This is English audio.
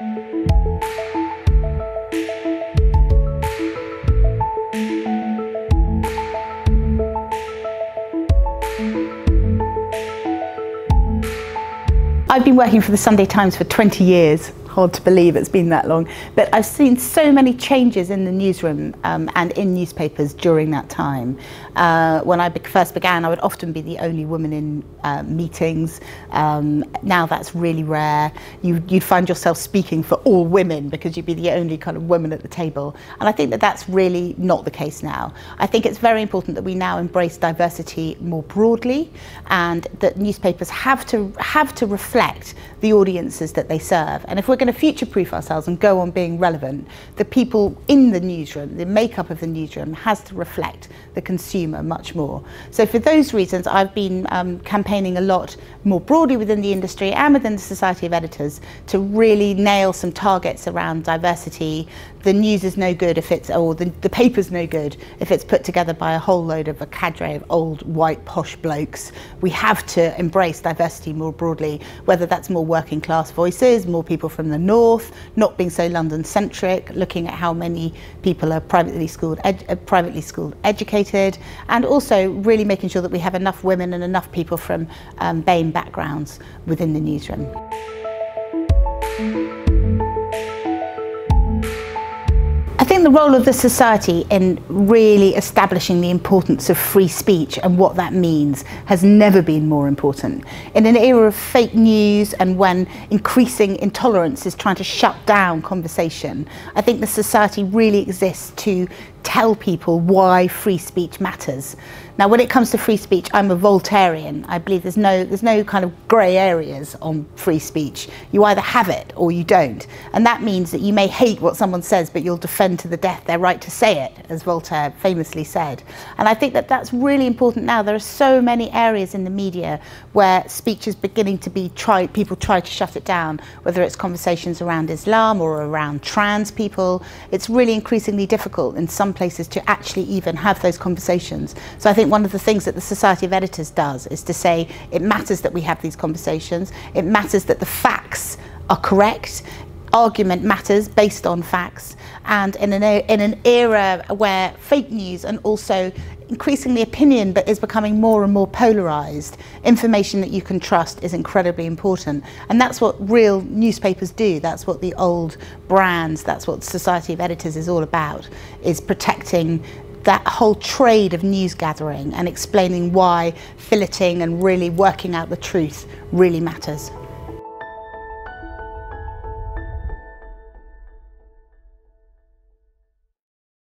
I've been working for the Sunday Times for 20 years hard to believe it's been that long. But I've seen so many changes in the newsroom um, and in newspapers during that time. Uh, when I be first began, I would often be the only woman in uh, meetings. Um, now that's really rare. You, you'd find yourself speaking for all women because you'd be the only kind of woman at the table. And I think that that's really not the case now. I think it's very important that we now embrace diversity more broadly and that newspapers have to, have to reflect the audiences that they serve. And if we're going to future proof ourselves and go on being relevant, the people in the newsroom, the makeup of the newsroom has to reflect the consumer much more. So for those reasons, I've been um, campaigning a lot more broadly within the industry and within the Society of Editors to really nail some targets around diversity. The news is no good if it's, or the, the paper's no good if it's put together by a whole load of a cadre of old white posh blokes. We have to embrace diversity more broadly, whether that's more working class voices, more people from the north, not being so London centric, looking at how many people are privately schooled, ed, uh, privately schooled educated, and also really making sure that we have enough women and enough people from um, BAME backgrounds within the newsroom. The role of the society in really establishing the importance of free speech and what that means has never been more important. In an era of fake news and when increasing intolerance is trying to shut down conversation, I think the society really exists to tell people why free speech matters. Now, when it comes to free speech, I'm a Voltairean. I believe there's no, there's no kind of grey areas on free speech. You either have it or you don't. And that means that you may hate what someone says, but you'll defend to the death their right to say it, as Voltaire famously said. And I think that that's really important now. There are so many areas in the media where speech is beginning to be tried, people try to shut it down, whether it's conversations around Islam or around trans people. It's really increasingly difficult in some places to actually even have those conversations. So I think one of the things that the Society of Editors does is to say it matters that we have these conversations, it matters that the facts are correct, argument matters based on facts, and in an, in an era where fake news and also increasingly opinion but is becoming more and more polarized information that you can trust is incredibly important and that's what real newspapers do that's what the old brands that's what the society of editors is all about is protecting that whole trade of news gathering and explaining why filleting and really working out the truth really matters.